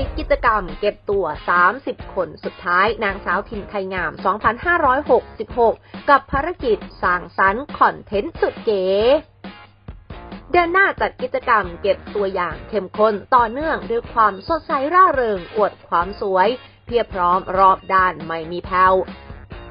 ติดกิจกรรมเก็บตัว 30 คนสุดท้ายนางสาวทินไทยงาม 2566 กับภารกิจสร้างสรรค์คอนเทนต์สุดเก๋เดือนหน้าจัดกิจกรรมเก็บตัวอย่างเข้มข้นต่อเนื่องด้วยความสดใสร่าเริงอวดความสวย เพียบพร้อมรอบด้านไม่มีแผ่ว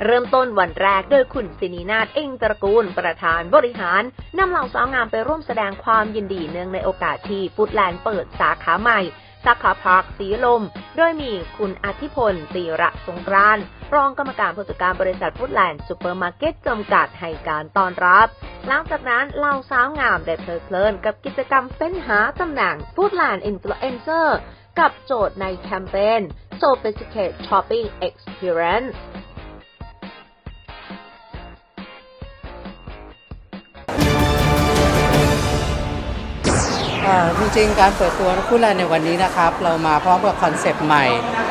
เริ่มต้นวันแรกโดยคุณสินีนาฏเองตระกูล ประธานบริหาร นำเหล่าสาวงามไปร่วมแสดงความยินดีเนื่องในโอกาสที่ฟุตแลนด์เปิดสาขาใหม่ สาขาพาร์คสีลม โดยมีคุณอาทิพลตีระสงกรานรองกรรมการผู้จัดการบริษัทฟู้ดแลนด์ซูเปอร์มาร์เก็ตจำกัดให้การต้อนรับ หลังจากนั้นเหล่าสาวงามได้เพลิดเพลินกับกิจกรรมเฟ้นหาตำแหน่งฟู้ดแลนด์อินฟลูเอนเซอร์กับโจทย์ในแคมเปญ Sophisticated Shopping Experience จริงๆ การเปิดตัวฟู้ดแลนด์ในวันนี้นะครับ เรามาพร้อมกับ concept ใหม่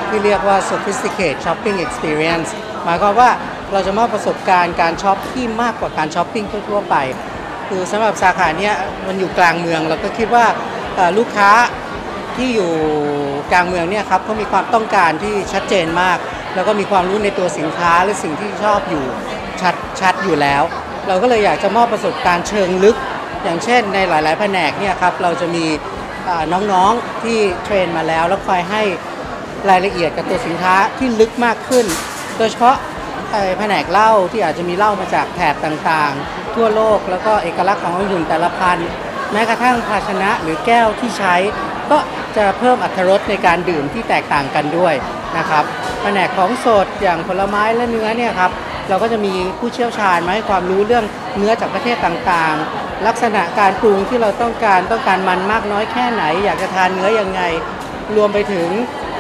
ที่เรียกว่า sophisticated shopping experience หมายความว่าเราจะมอบประสบการณ์การช็อปที่มากกว่าการช้อปปิ้งทั่วๆไป คือสำหรับสาขาเนี้ยมันอยู่กลางเมืองเราก็คิดว่าลูกค้าที่อยู่กลางเมืองเนี่ยครับเขามีความต้องการที่ชัดเจนมาก แล้วก็มีความรู้ในตัวสินค้าและสิ่งที่ชอบอยู่ชัดชัดอยู่แล้ว เราก็เลยอยากจะมอบประสบการณ์เชิงลึก อย่างเช่นในหลาย ๆ แผนกเนี่ยครับเราจะมีน้องๆที่เทรนมาแล้ว แล้วคอยให้รายละเอียดกับตัวสินค้าที่ลึกมากขึ้น โดยเฉพาะแผนกเหล้าที่อาจจะมีเหล้ามาจากแถบต่างๆ ทั่วโลกแล้วก็เอกลักษณ์ของหุ่นแต่ละพันธุ์แม้กระทั่งภาชนะหรือแก้วที่ใช้ ก็จะเพิ่มอรรถรสในการดื่มที่แตกต่างกันด้วยนะครับแผนกของสดอย่างผลไม้และเนื้อเนี่ยครับเราก็จะมีผู้เชี่ยวชาญมาให้ความรู้เรื่องเนื้อจากประเทศต่างๆ ลักษณะการปรุงที่เราต้องการต้องการมันมากน้อยแค่ไหน อยากจะทานเนื้อยังไง รวมไปถึง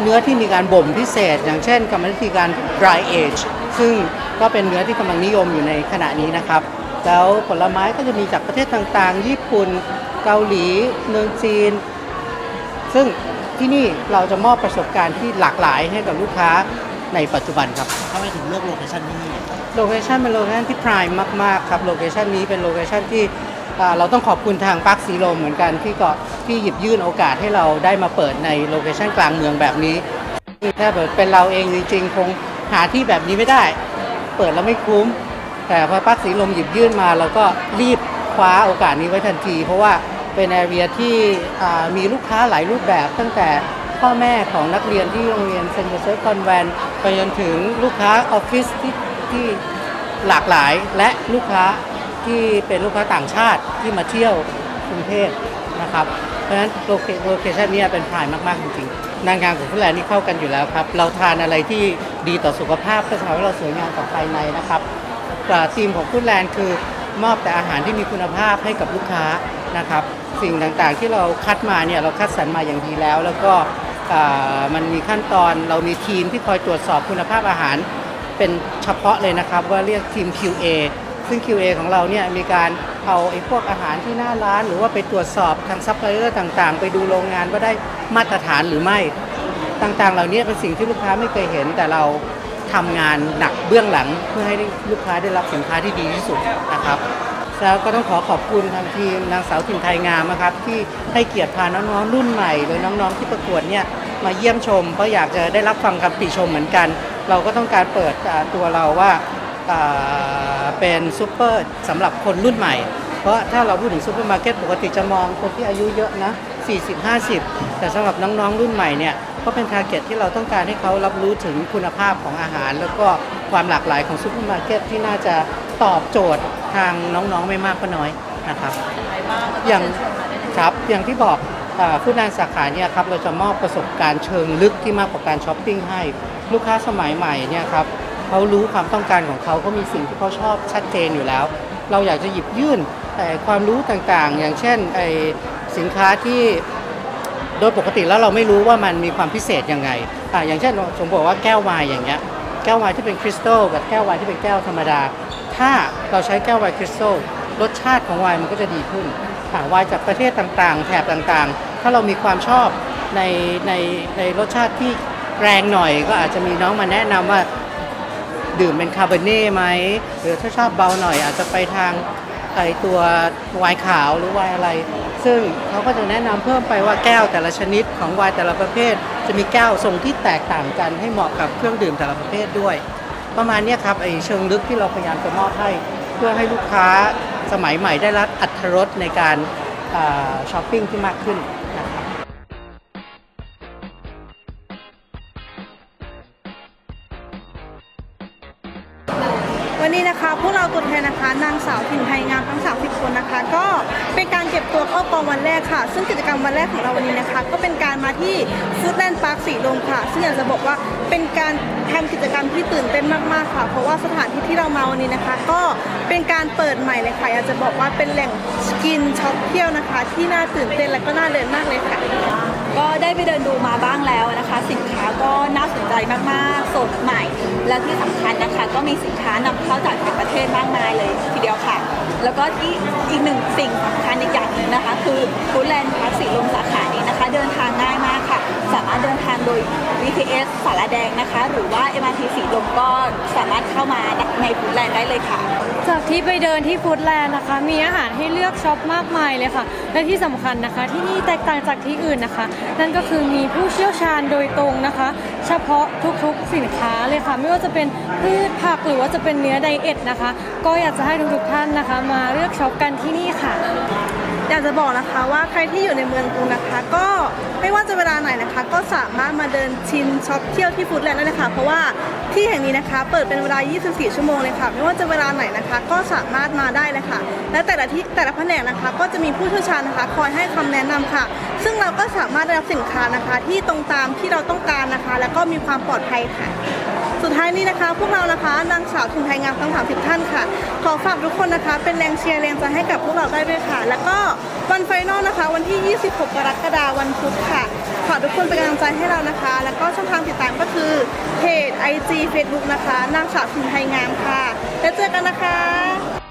เนื้อที่มีการบ่มพิเศษ อย่างเช่นกรรมวิธีการ dry age ซึ่งก็เป็นเนื้อที่กำลังนิยมอยู่ในขณะนี้นะครับ แล้วผลไม้ก็จะมีจากประเทศต่างๆ ญี่ปุ่น เกาหลี เมืองจีน ซึ่งที่นี่เราจะมอบประสบการณ์ที่หลากหลายให้กับลูกค้าในปัจจุบันครับทำไมถึงเลือก location ที่นี่ location เป็น location ที่ prime มากๆครับ location นี้เป็น location ที่อ่า เราต้องขอบคุณทางปาร์คสีลมเหมือนกันที่ก็ที่หยิบยื่นโอกาสให้เราได้มาเปิดใน location กลางเมืองแบบนี้ถ้าเปิดเป็นเราเองจริงๆคงหาที่แบบนี้ไม่ได้ เปิดแล้วไม่คุ้ม แต่พอปาร์คสีลมหยิบยื่นมาเราก็รีบคว้าโอกาสนี้ไว้ทันที เพราะว่าเป็น area ที่มีลูกค้าหลายรูปแบบตั้งแต่พ่อแม่ของนักเรียนที่โรงเรียนเซนต์โยเซฟคอนเวนต์ไปจนถึงลูกค้าออฟฟิศที่ที่หลากหลายและลูกค้า ที่เป็นลูกค้าต่างชาติที่มาเที่ยวกรุงเทพนะครับ เพราะฉะนั้น loca location นี้เป็น prime มาก ๆ จริงๆ นางงามของฟู้ดแลนด์นี่เข้ากันอยู่แล้วครับ เราทานอะไรที่ดีต่อสุขภาพก็จะทำให้เราสวยงามต่อภายในนะครับแต่ทีมของฟู้ดแลนด์คือมอบแต่อาหารที่มีคุณภาพให้กับลูกค้านะครับ สิ่งต่างๆที่เราคัดมาเนี่ยเราคัดสรรมาอย่างดีแล้ว แล้วก็มันมีขั้นตอนเรามีทีมที่คอยตรวจสอบคุณภาพอาหารเป็นเฉพาะเลยนะครับ ว่าเรียกทีม QA ซึ่ง QA ของเราเนี่ยมีการเอาไอ้พวกอาหารที่หน้าร้าน หรือว่าไปตรวจสอบทางซัพพลายเออร์ต่างๆ ไปดูโรงงานว่าได้มาตรฐานหรือไม่ต่างๆ เหล่านี้เป็นสิ่งที่ลูกค้าไม่เคยเห็น แต่เราทำงานหนักเบื้องหลังเพื่อให้ลูกค้าได้รับสินค้าที่ดีที่สุดนะครับแล้วก็ต้องขอขอบคุณทางทีมนางสาวถิ่นไทยงามนะครับ ที่ให้เกียรติพาน้องๆรุ่นใหม่หรือน้องๆที่ประกวดเนี่ยมาเยี่ยมชมเพราะอยากจะได้รับฟังคำติชมเหมือนกัน เราก็ต้องการเปิดตัวเราว่า เป็นซูเปอร์สำหรับคนรุ่นใหม่ เพราะถ้าเราพูดถึงซูเปอร์มาร์เก็ตปกติจะมองคนที่อายุเยอะนะ 40-50 แต่สำหรับน้องๆรุ่นใหม่เนี่ยก็เป็น target ที่เราต้องการให้เขารับรู้ถึงคุณภาพของอาหาร แล้วก็ความหลากหลายของซูเปอร์มาร์เก็ตที่น่าจะตอบโจทย์ทางน้องๆไม่มากก็น้อยนะครับอย่างครับอย่างที่บอกอาฟู้ดแลนด์สาขาเนี่ยครับเราจะมอบประสบการณ์เชิงลึกที่มากกว่าการช้อปปิ้งให้ ลูกค้าสมัยใหม่เนี่ยครับ เขารู้ความต้องการของเขาเขามีสิ่งที่เขาชอบชัดเจนอยู่แล้ว เราอยากจะหยิบยื่นเอ่ความรู้ต่างๆ อย่างเช่นไอสินค้าที่โดยปกติแล้วเราไม่รู้ว่ามันมีความพิเศษยังไงอ่าอย่างเช่นผมบอกว่าแก้ววายอย่างเงี้ยแก้ววายที่เป็นคริสตัลกับแก้ววายที่เป็นแก้วธรรมดา ถ้าเราใช้แก้ววายคริสตัลรสชาติของไวน์มันก็จะดีขึ้นหาวายจากประเทศต่างๆ แถบต่างๆ ถ้าเรามีความชอบในในในรสชาติที่แรงหน่อยก็อาจจะมีน้องมาแนะนำว่า ดื่มเป็นคาร์บอเน่ไหมหรือถ้าชอบเบาหน่อยอาจจะไปทางไอตัวไวน์ขาวหรือไวน์อะไร ซึ่งเขาก็จะแนะนำเพิ่มไปว่าแก้วแต่ละชนิดของไวน์แต่ละประเภท จะมีแก้วทรงที่แตกต่างกันให้เหมาะกับเครื่องดื่มแต่ละประเภทด้วย ประมาณนี้ครับไอเชิงลึกที่เราพยายามจะมอบให้ เพื่อให้ลูกค้าสมัยใหม่ได้รับอัตรสในการช้อปปิ้งที่มากขึ้น พวกเราตัวแทนนะคะนางสาวถิ่นไทยงามทั้ง 30 คนนะคะ ก็เป็นการเก็บตัว กองวันแรกค่ะ ซึ่งกิจกรรมวันแรกของเราวันนี้นะคะ ก็เป็นการมาที่ฟูดแลนด์พาร์คสีลมค่ะ ซึ่งอยากจะบอกว่าเป็นการทำกิจกรรมที่ตื่นเต้นมากๆค่ะ เพราะว่าสถานที่ที่เรามาวันนี้นะคะ ก็เป็นการเปิดใหม่เลยค่ะ อยากจะบอกว่าเป็นแหล่งกินช็อปเที่ยวนะคะ ที่น่าตื่นเต้นและก็น่าเดินมากเลยค่ะ ก็ได้ไปเดินดูมาบ้างแล้วนะคะ สินค้าก็น่าสนใจมากๆสดใหม่ และที่สำคัญนะคะ ก็มีสินค้านำเข้าจากต่างประเทศมากมายเลยทีเดียวค่ะ แล้วก็ที่อีกหนึ่งสิ่งสำคัญอีกอย่างหนึ่งนะคะคือฟูดแลนด์พาร์คสีลมสาขานี้นะคะ เดินทางง่ายมากค่ะ สามารถเดินทางโดย BTS ศาลาแดงนะคะ หรือว่า MRT สีลมก็สามารถเข้ามาในฟูดแลนด์ได้เลยค่ะ จากที่ไปเดินที่ฟูดแลนด์นะคะ มีอาหารให้เลือกช็อปมากมายเลยค่ะ และที่สำคัญนะคะ ที่นี่แตกต่างจากที่อื่นนะคะ นั่นก็คือมีผู้เชี่ยวชาญโดยตรงนะคะ เฉพาะทุกๆสินค้าเลยค่ะ ไม่ว่าจะเป็นพืชผักหรือว่าจะเป็นเนื้อไดเอทนะคะ ก็อยากจะให้ทุกๆท่านนะคะ มาเลือกช็อปกันที่นี่ค่ะ อยากจะบอกนะคะว่าใครที่อยู่ในเมืองกรุงนะคะ ก็ไม่ว่าจะเวลาไหนนะคะ ก็สามารถมาเดินชิมช็อปเที่ยวที่ Foodland ได้เลยค่ะเพราะว่าที่แห่งนี้นะคะ เปิดเป็นเวลา 24 ชั่วโมงเลยค่ะ ไม่ว่าจะเวลาไหนนะคะ ก็สามารถมาได้เลยค่ะ และแต่ละที่แต่ละแผนกนะคะ ก็จะมีผู้เชี่ยวชาญนะคะ คอยให้คำแนะนำค่ะ ซึ่งเราก็สามารถได้รับสินค้านะคะ ที่ตรงตามที่เราต้องการนะคะ แล้วก็มีความปลอดภัยค่ะ สุดท้ายนี้นะคะ พวกเรานะคะนางสาวทุนไทยงามทั้ง 30 ท่านค่ะ ขอฝากทุกคนนะคะ เป็นแรงเชียร์แรงใจให้กับพวกเราได้ด้วยค่ะ แล้วก็วันไฟนอลนะคะ วันที่ 26 กรกฎาคมวันพุธค่ะ ขอทุกคนเป็นกำลังใจให้เรานะคะ แล้วก็ช่องทางติดตามก็คือเพจ IG Facebook นะคะนางสาวทุนไทยงามค่ะ แล้วเจอกันนะคะ